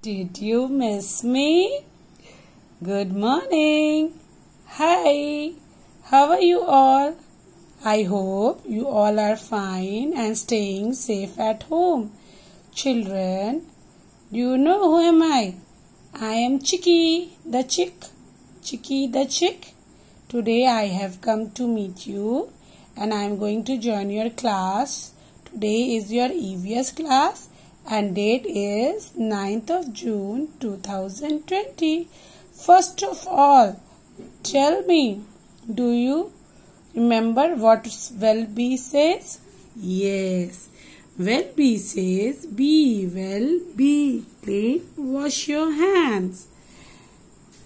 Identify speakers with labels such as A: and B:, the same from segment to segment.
A: Did you miss me? Good morning. Hi. How are you all? I hope you all are fine and staying safe at home. Children, do you know who am I? I am Chicky the chick. Chicky the chick. Today I have come to meet you and I am going to join your class. Today is your EVS class and date is 9th of June 2020. First of all, tell me, do you remember what well be says? Yes. Well be says, be well, be clean, wash your hands.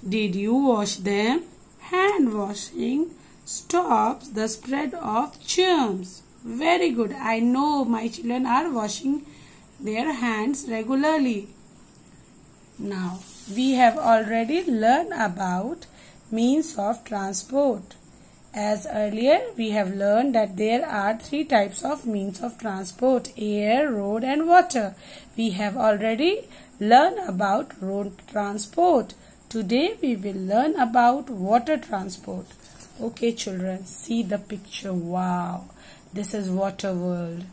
A: Did you wash them? Hand washing stops the spread of germs. Very good. I know my children are washing their hands regularly. Now, we have already learned about means of transport. As earlier, we have learned that there are three types of means of transport air, road, and water. We have already learned about road transport. Today, we will learn about water transport. Okay, children, see the picture. Wow, this is water world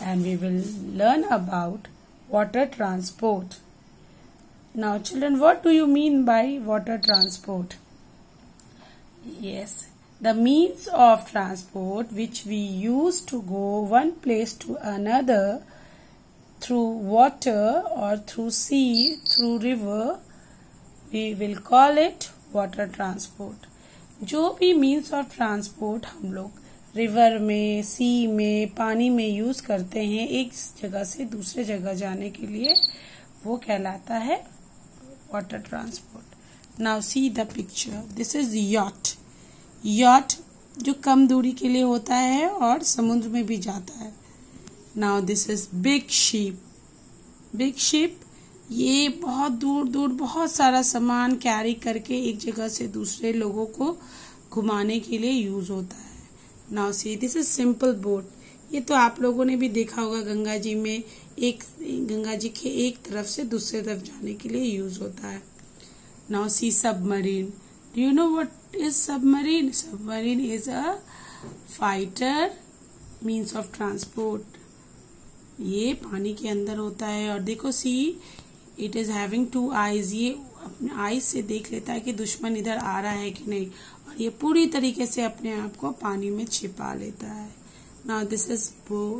A: and we will learn about water transport. Now children, what do you mean by water transport? Yes, the means of transport which we use to go one place to another through water or through sea, through river, we will call it water transport. जो भी means of transport हम लोग river में सी में, पानी में use करते हैं एक जगह से दूसरे जगह जाने के लिए। वो कहलाता है water transport now see the picture this is yacht yacht जो कम दूरी के लिए होता है और समुद्र में भी जाता है। Now this is big ship big ship ये बहुत दूर दूर बहुत सारा सामान कैरी करके एक जगह से दूसरे लोगों को घुमाने के लिए यूज़ होता है। Now see this is simple boat ये तो आप लोगों ने भी देखा होगा गंगा जी में एक, गंगा जी के एक तरफ़ से दूसरे तरफ़ जाने के लिए यूज़ होता है। Now see submarine do you know what is submarine submarine is a fighter means of transport ये पानी के अंदर होता है और देखो see it is having two eyes ये अपने आईज से देख लेता है कि दुश्मन इधर आ रहा है कि नहीं। और ये पूरी तरीके से अपने आप को पानी में छिपा लेता है। Now this is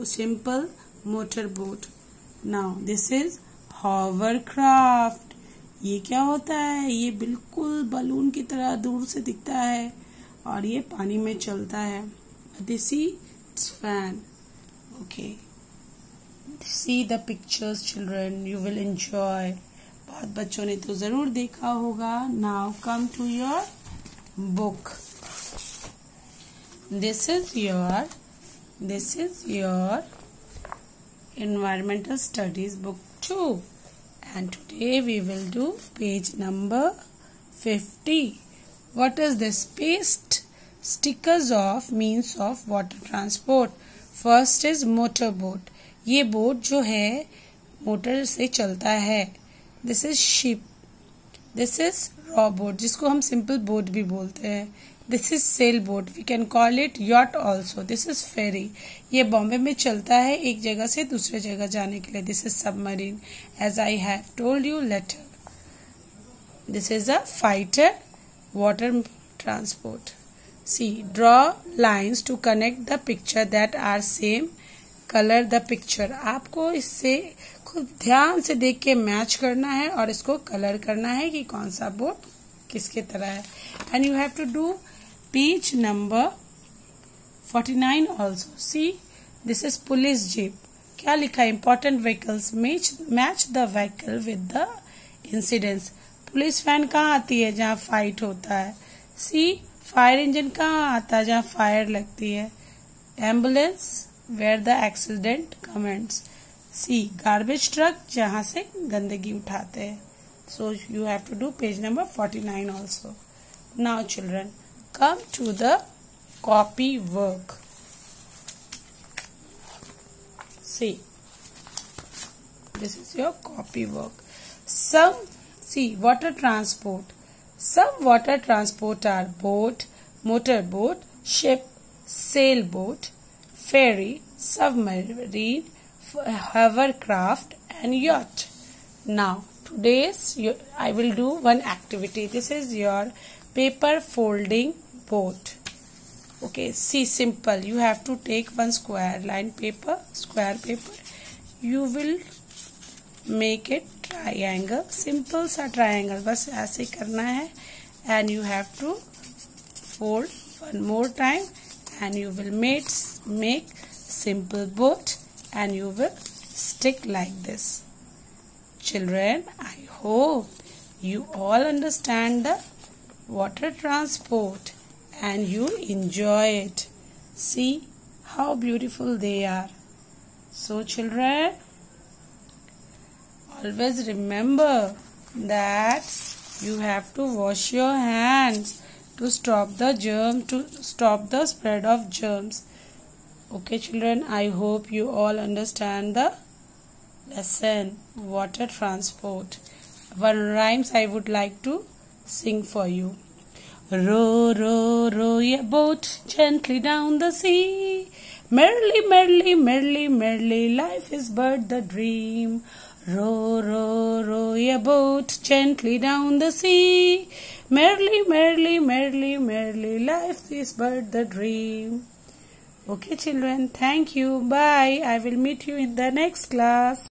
A: simple motor boat now this is hovercraft ये क्या होता है? ये बिल्कुल बलून की तरह दूर से दिखता है और ये पानी में चलता है। This it's fan okay see the pictures children you will enjoy बाद बच्चों ने तो ज़रूर देखा होगा। Now come to your book this is your this is your environmental studies book two and today we will do page number fifty what is the paste stickers of means of water transport first is motor boat ये boat जो है motor से चलता है। This is ship this is row boat जिसको हम simple boat भी बोलते हैं. This is sail boat we can call it yacht also this is ferry ये बॉम्बे में चलता है एक जगह से दूसरे जगह जाने के लिए. This is submarine as I have told you later this is a fighter water transport see draw lines to connect the picture that are same colour the picture. आपको इससे खूब ध्यान से देख के मैच करना है और इसको कलर करना है कि कौन सा बोट किसके तरह है। And you have to do page number 49 also see this is police jeep क्या लिखा है? Important vehicles match the vehicle with the incidents police van कहाँ आती है जहाँ फाइट होता है? सी फायर इंजन कहाँ आता है जहाँ फायर लगती है? Ambulance where the accident comments see garbage truck जहाँ से गंदगी उठाते हैं। So you have to do page number forty nine also now children come to the copy work see this is your copy work some see water transport some water transport are boat motor boat ship sail boat ferry submarine hovercraft and yacht now today's i will do one activity this is your paper folding boat okay see simple you have to take one square line paper square paper you will make it triangle simple सा triangle बस ऐसे करना है and you have to fold one more time and you will make make simple boat and you will stick like this children i hope you all understand the water transport and you enjoy it. See how beautiful they are. So children, always remember that you have to wash your hands to stop the germ to stop the spread of germs. Okay children, I hope you all understand the lesson water transport. One rhymes I would like to sing for you. Row, row, row your boat gently down the sea. Merrily, merrily, merrily, merrily, life is but the dream. Row, row, row your boat gently down the sea. Merrily, merrily, merrily, merrily, life is but the dream. Okay, children, thank you. Bye. I will meet you in the next class.